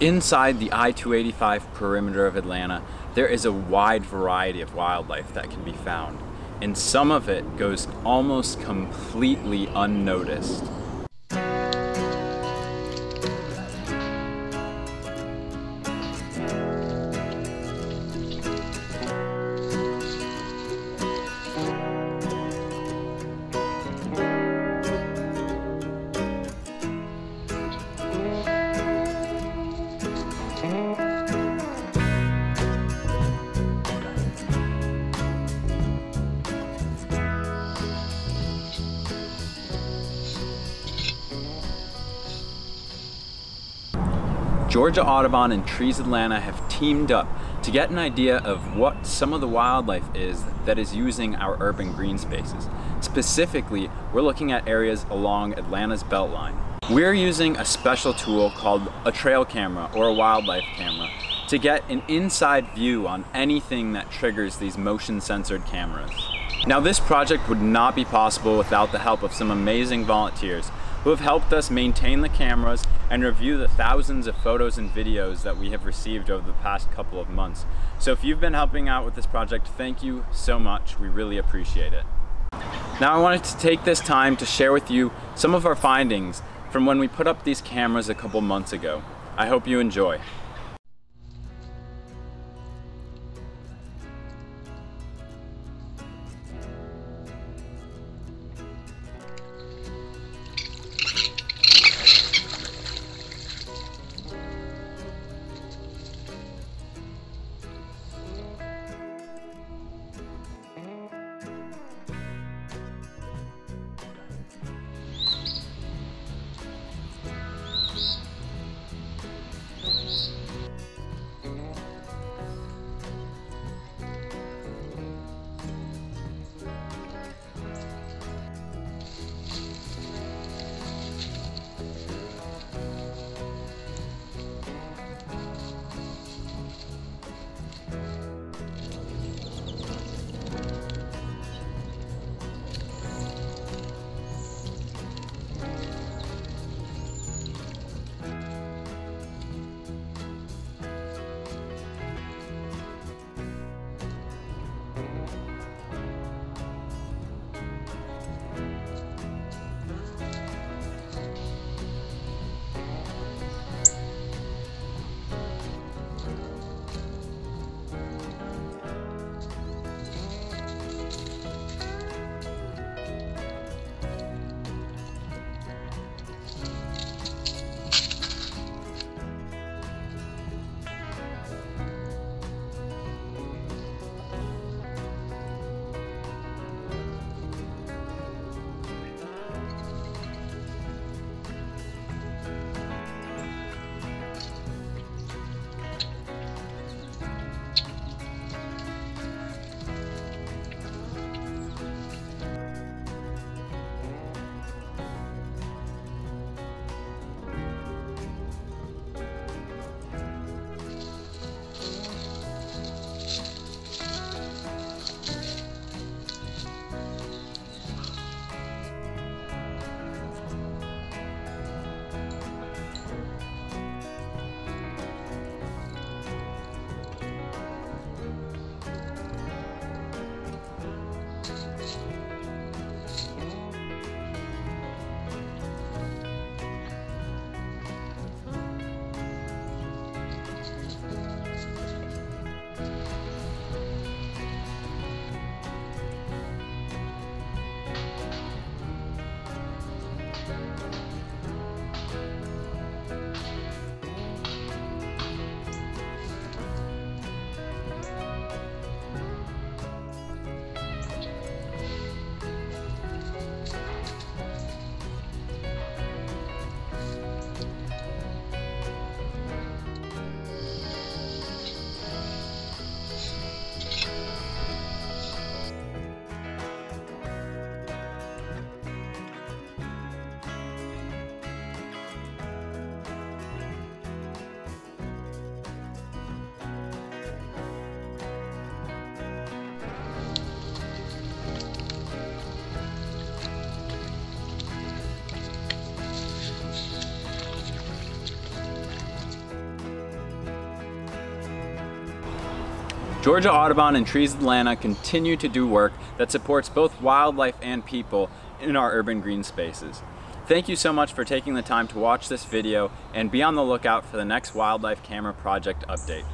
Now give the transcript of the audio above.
Inside the I-285 perimeter of Atlanta, there is a wide variety of wildlife that can be found, and some of it goes almost completely unnoticed. Georgia Audubon and Trees Atlanta have teamed up to get an idea of what some of the wildlife is that is using our urban green spaces. Specifically, we're looking at areas along Atlanta's Beltline. We're using a special tool called a trail camera or a wildlife camera to get an inside view on anything that triggers these motion censored cameras. Now this project would not be possible without the help of some amazing volunteers who have helped us maintain the cameras and review the thousands of photos and videos that we have received over the past couple of months. So if you've been helping out with this project, thank you so much. We really appreciate it. Now I wanted to take this time to share with you some of our findings from when we put up these cameras a couple months ago. I hope you enjoy. Georgia Audubon and Trees Atlanta continue to do work that supports both wildlife and people in our urban green spaces. Thank you so much for taking the time to watch this video and be on the lookout for the next wildlife camera project update.